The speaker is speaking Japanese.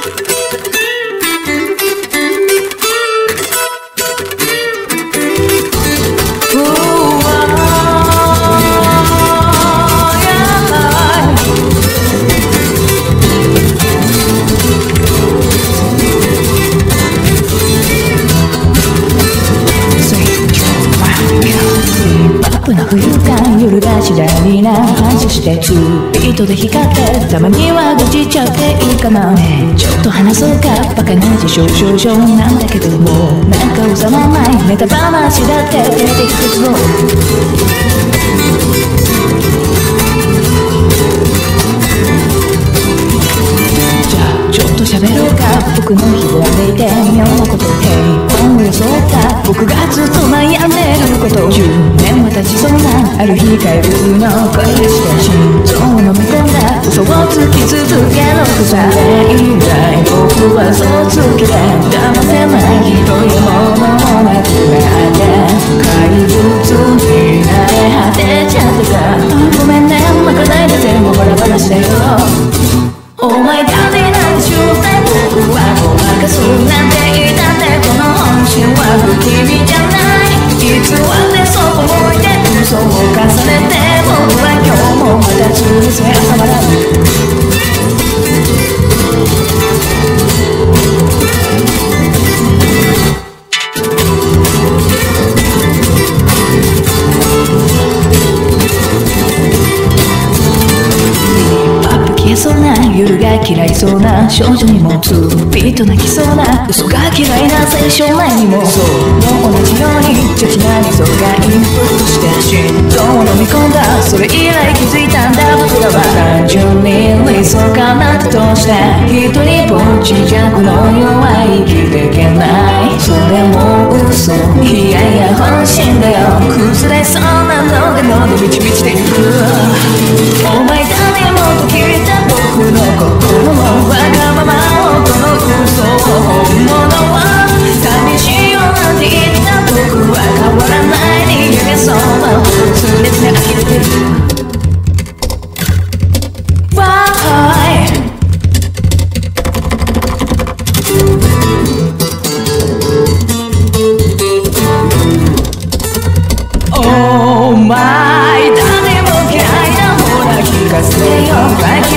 Thank you. か夜が次第にな反射してツービートで光ってたまには愚痴っちゃっていいかなねちょっと話そうかバカな事象症状なんだけどもなんか収まらないネタ話だって出ていくぞじゃあちょっと喋ろうか。僕の日を歩いて妙なことへ本を装った僕がずっと悩んでること10年も経ちそうなある日怪物の声がして心臓を飲み込んだ。嘘をつき続けろそれ以来僕はそうた人生朝まら消えそうな夜が嫌いそうな少女にもツービート泣きそうな嘘が嫌いな青少年にもそうも同じように女子な理想がインプットして心臓を飲み込んだそれ以来気づ30理想かなとして一人ぼっちじゃこの世は生きていけない。それも嘘いやいや本心だよ。崩れそうなのが喉ビチビチで。前種も嫌いなほの聞かせよ。うか